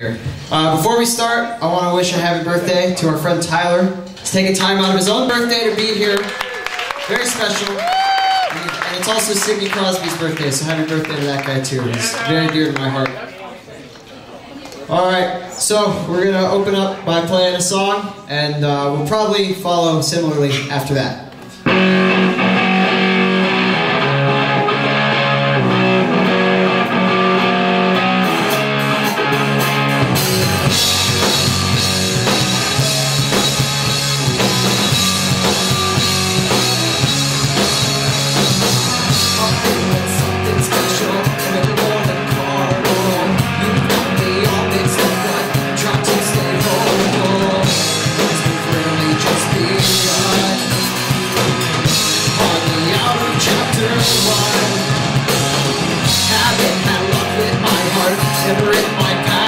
Uh, before we start, I want to wish a happy birthday to our friend Tyler. He's taking time out of his own birthday to be here. Very special. And it's also Sidney Crosby's birthday, so happy birthday to that guy too. He's very dear to my heart. Alright, so we're going to open up by playing a song, and uh, we'll probably follow similarly after that. Separate my path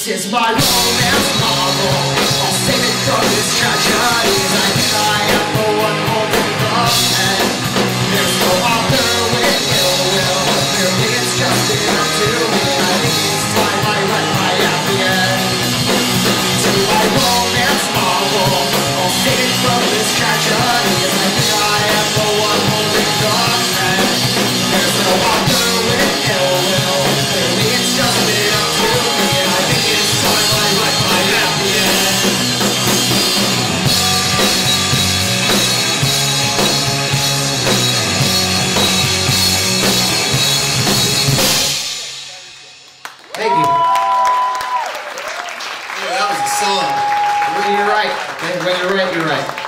This is my romance Song. When you're right. When you're right, you're right.